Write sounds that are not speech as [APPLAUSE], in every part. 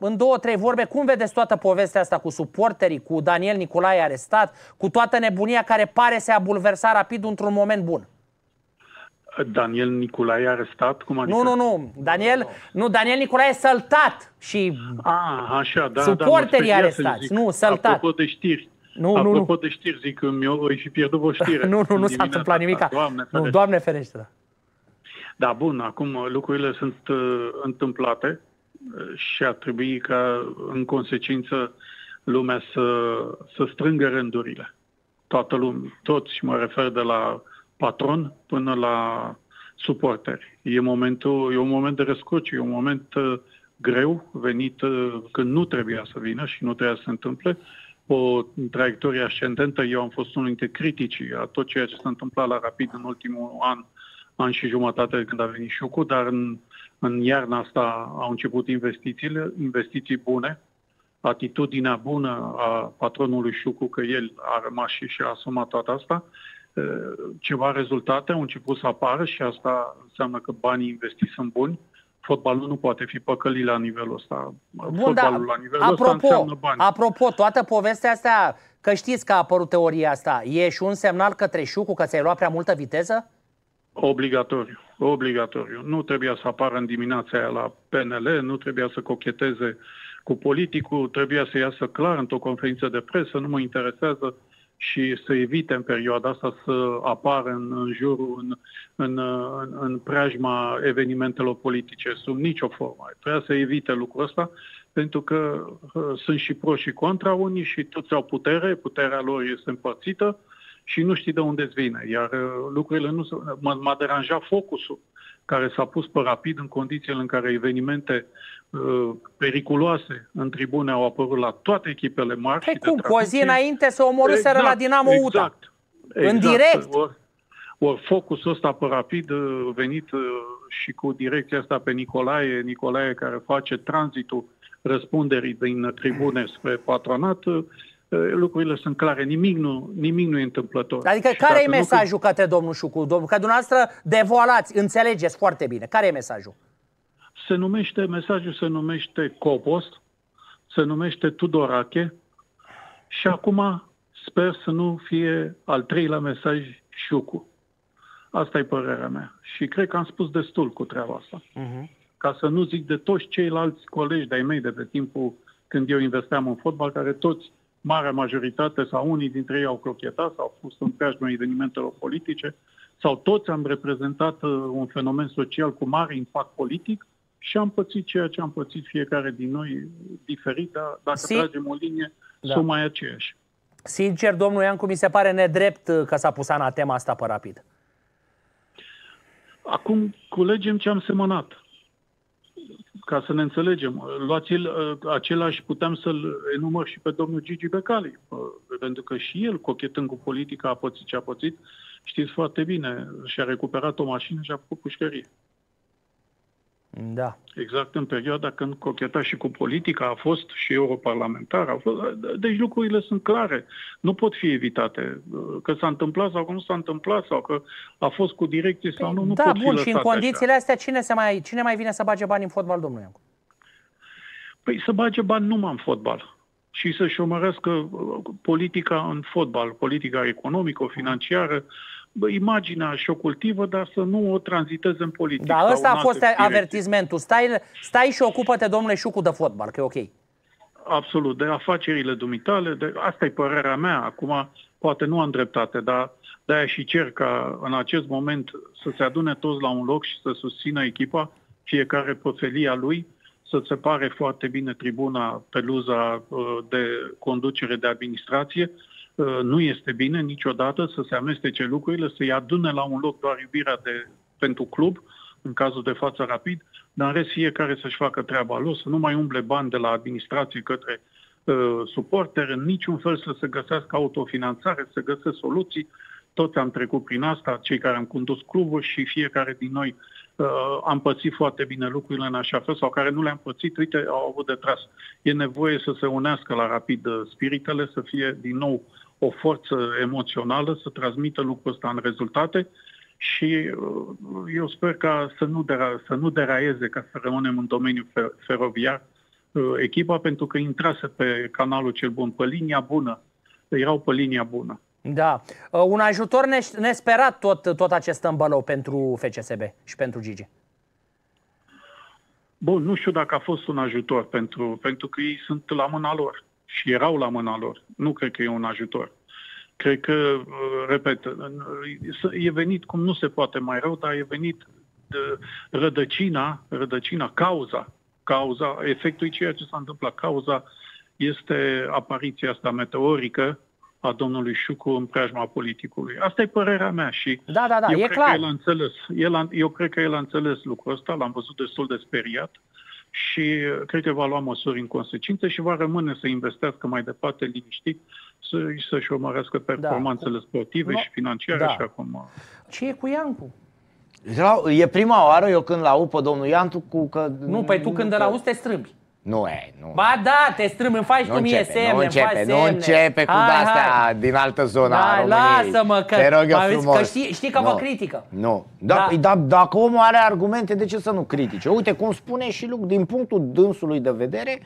în două, trei vorbe, cum vedeți toată povestea asta cu suporterii, cu Daniel Nicolae arestat, cu toată nebunia care pare să a bulversa rapid într-un moment bun? Daniel Nicolae arestat? Cum adică? Nu, nu, nu. Daniel, nu, Daniel Nicolae săltat și ah, așa, da, suporterii da, arestați. Nu, săltat. Apropo de știri, nu, Apropo nu, nu. de știri, zic că mi-o voi fi pierdut o știre. [LAUGHS] nu, nu, nu s-a întâmplat nimic. Doamne nu, Doamne ferește. Da. da, bun, acum lucrurile sunt uh, întâmplate și ar trebui ca, în consecință, lumea să, să strângă rândurile. Toată lumea, toți, mă refer de la patron până la suporteri. E, momentul, e un moment de răscruce, e un moment uh, greu, venit uh, când nu trebuia să vină și nu trebuia să se întâmple, o traiectorie ascendentă. Eu am fost unul dintre criticii a tot ceea ce s-a întâmplat la Rapid în ultimul an, an și jumătate când a venit șocul, dar în în iarna asta au început investițiile, investiții bune, atitudinea bună a patronului Șucu că el a rămas și și-a asumat toată asta, ceva rezultate au început să apară și asta înseamnă că banii investiți sunt buni. Fotbalul nu poate fi păcălit la nivelul ăsta. Bun, Fotbalul da, la nivelul apropo, ăsta înseamnă bani. Apropo, toată povestea asta, că știți că a apărut teoria asta, e și un semnal către Șucu că ți-ai luat prea multă viteză? Obligatoriu, obligatoriu. Nu trebuia să apară în dimineața aia la PNL, nu trebuia să cocheteze cu politicul, trebuia să iasă clar într-o conferință de presă, nu mă interesează și să evite în perioada asta să apară în, în jurul, în, în, în, în preajma evenimentelor politice sub nicio formă. Trebuia să evite lucrul ăsta pentru că uh, sunt și pro și contra unii și toți au putere, puterea lor este împărțită, uh, și nu știi de unde îți vine. Iar uh, lucrurile nu m-a, m-a deranjat focusul care s-a pus pe rapid în condițiile în care evenimente uh, periculoase în tribune au apărut la toate echipele mari. Păi cum, cu o zi înainte să omorâseră exact, la Dinamo exact, UTA. Exact. În direct. Or, or focusul ăsta pe rapid uh, venit uh, și cu direcția asta pe Nicolae, Nicolae care face tranzitul răspunderii din tribune spre patronat, uh, lucrurile sunt clare, nimic nu, nimic nu e întâmplător. Adică și care e mesajul nu... către domnul Șucu? Domnul, că dumneavoastră devoalați, înțelegeți foarte bine. Care e mesajul? Se numește, mesajul se numește Copos, se numește Tudorache și acum sper să nu fie al treilea mesaj Șucu. Asta e părerea mea. Și cred că am spus destul cu treaba asta. Uh-huh. Ca să nu zic de toți ceilalți colegi de-ai mei de pe timpul când eu investeam în fotbal, care toți marea majoritate sau unii dintre ei au crochetat sau au fost în preajma evenimentelor politice sau toți am reprezentat uh, un fenomen social cu mare impact politic și am pățit ceea ce am pățit fiecare din noi diferit, dar dacă si- tragem o linie, da. sunt mai aceiași. Sincer, domnul Iancu, mi se pare nedrept uh, că s-a pus tema asta pe rapid. Acum culegem ce am semănat ca să ne înțelegem, luați-l, uh, același puteam să-l enumăr și pe domnul Gigi Becali, uh, pentru că și el, cochetând cu politica, a pățit ce a pățit, știți foarte bine, și-a recuperat o mașină și a făcut pușcărie. Da. Exact în perioada când cocheta și cu politica, a fost și europarlamentar. A fost, deci lucrurile sunt clare. Nu pot fi evitate. Că s-a întâmplat sau că nu s-a întâmplat sau că a fost cu direcție sau nu, nu da, pot bun, fi și în condițiile așa. astea cine, se mai, cine mai vine să bage bani în fotbal, domnule Iancu? Păi să bage bani numai în fotbal și să-și urmărească politica în fotbal, politica economică, financiară, imaginea și o cultivă, dar să nu o tranziteze în politică. Da, ăsta a fost direcție. avertismentul. Stai, stai și ocupă-te, domnule Șucu, de fotbal, că e ok. Absolut, de afacerile dumitale, de, asta e părerea mea. Acum, poate nu am dreptate, dar de-aia și cer ca în acest moment să se adune toți la un loc și să susțină echipa, fiecare pe felia lui, să separe foarte bine tribuna, peluza uh, de conducere de administrație, Uh, nu este bine niciodată să se amestece lucrurile, să-i adune la un loc doar iubirea de, pentru club, în cazul de față rapid, dar în rest fiecare să-și facă treaba lor, să nu mai umble bani de la administrație către uh, suporter, în niciun fel să se găsească autofinanțare, să găsesc soluții. Toți am trecut prin asta, cei care am condus cluburi și fiecare din noi uh, am pățit foarte bine lucrurile în așa fel sau care nu le-am pățit, uite, au avut de tras. E nevoie să se unească la rapid uh, spiritele, să fie din nou uh, o forță emoțională să transmită lucrul ăsta în rezultate și uh, eu sper ca să nu, dera, să nu deraieze, ca să rămânem în domeniul feroviar, echipa pentru că intrase pe canalul cel bun, pe linia bună. Erau pe linia bună. Da. Un ajutor nesperat tot, tot acest îmbălău pentru FCSB și pentru Gigi. Bun, nu știu dacă a fost un ajutor, pentru, pentru că ei sunt la mâna lor și erau la mâna lor. Nu cred că e un ajutor. Cred că, uh, repet, uh, e venit cum nu se poate mai rău, dar e venit de rădăcina, rădăcina, cauza, cauza, efectul ceea ce s-a întâmplat. Cauza este apariția asta meteorică a domnului Șucu în preajma politicului. Asta e părerea mea și da, da, da, eu e cred clar. că el a înțeles. El a, eu cred că el a înțeles lucrul ăsta, l-am văzut destul de speriat și cred că va lua măsuri în consecință și va rămâne să investească mai departe liniștit să, să-și urmărească da. performanțele da. sportive no. și financiare, da. așa cum... Ce e cu Iancu? E prima oară eu când l-aud pe domnul Iantu cu că... Nu, păi tu când îl auzi te strâmbi. Nu e, nu. Ba da, te strâmbi, îmi faci nu tu mie începe, semne, nu începe, faci nu începe cu astea din altă zonă a României. lasă-mă că, Te rog eu frumos. că știi, știi că nu. vă critică. Nu. Da, da. Da, dacă omul are argumente, de ce să nu critique? Uite, cum spune și Luc, din punctul dânsului de vedere,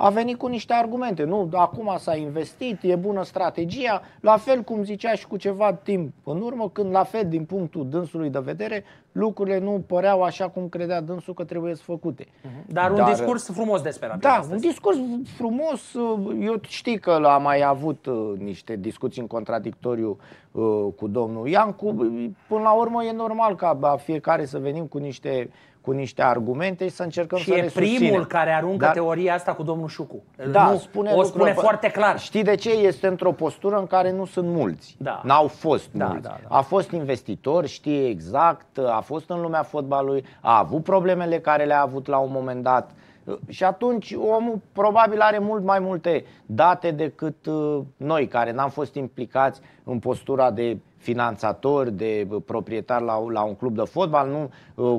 a venit cu niște argumente. Nu, acum s-a investit, e bună strategia, la fel cum zicea și cu ceva timp în urmă, când la fel din punctul dânsului de vedere, lucrurile nu păreau așa cum credea dânsul că trebuie să făcute. Uh-huh. Dar un Dar, discurs frumos despre Da, astăzi. un discurs frumos. Eu știi că am mai avut uh, niște discuții în contradictoriu uh, cu domnul Iancu. Până la urmă e normal ca fiecare să venim cu niște cu niște argumente și să încercăm și să e le primul susținem. care aruncă Dar, teoria asta cu domnul Șucu. Da, nu, spune o spune foarte clar. Știi de ce? Este într-o postură în care nu sunt mulți. Da. N-au fost da, mulți. Da, da. A fost investitor, știe exact, a fost în lumea fotbalului, a avut problemele care le-a avut la un moment dat. Și atunci omul probabil are mult mai multe date decât uh, noi, care n-am fost implicați în postura de finanțator, de proprietar la, la un club de fotbal. Nu,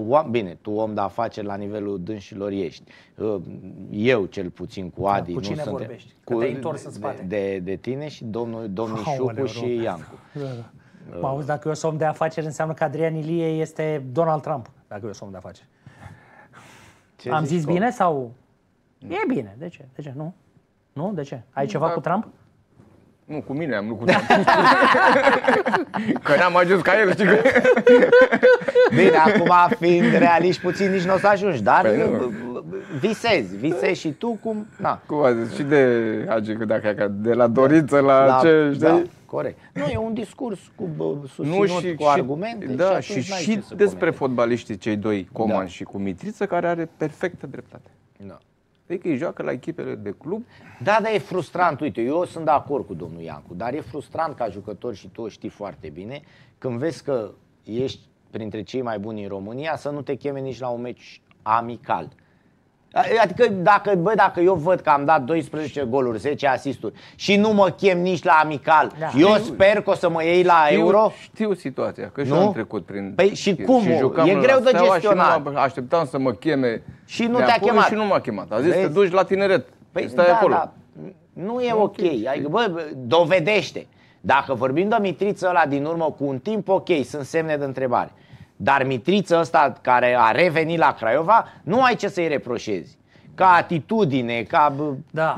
uh, bine, tu om de afaceri la nivelul dânșilor ești. Uh, eu cel puțin cu Adi. Da, cu cine nu vorbești? Cu, te întors în spate. De, de, de tine și domnul, domnul Șucu și Iancu. Da, da. Mă auzi, dacă eu sunt om de afaceri, înseamnă că Adrian Ilie este Donald Trump, dacă eu sunt om de afaceri. Ce Am zis bine sau... E bine. De ce? De ce? Nu? Nu? De ce? Ai ceva da. cu Trump? Nu, cu mine am, nu cu Trump. că n-am ajuns ca el, știi că... Bine, acum fiind realiști puțin, nici nu o să ajungi, dar păi visezi, visezi și tu cum... Na. Cum a zis, și de Hagi, dacă de la dorință la, la ce, știi? Da, corect. Nu, e un discurs cu susținut, nu, și, cu argumente da, și, și, și despre fotbaliștii cei doi, Coman da. și cu Mitriță, care are perfectă dreptate. Da. Adică îi joacă la echipele de club. Da, dar e frustrant. Uite, eu sunt de acord cu domnul Iancu, dar e frustrant ca jucător și tu o știi foarte bine, când vezi că ești printre cei mai buni în România, să nu te cheme nici la un meci amical. Adică dacă, bă, dacă eu văd că am dat 12 goluri, 10 asisturi și nu mă chem nici la amical, da. eu știu, sper că o să mă iei la știu, euro? Știu situația, că și eu am trecut prin... Păi și cum? Și e greu de gestionat. Și așteptam să mă cheme și nu te-a chemat. Și nu m-a chemat. A zis, Vezi? te duci la tineret. Păi stai da, acolo. Da. Nu e ok. Adică, bă, dovedește. Dacă vorbim de Mitriță ăla din urmă cu un timp, ok, sunt semne de întrebare. Dar Mitriță ăsta care a revenit la Craiova, nu ai ce să-i reproșezi. Ca atitudine, ca... Da.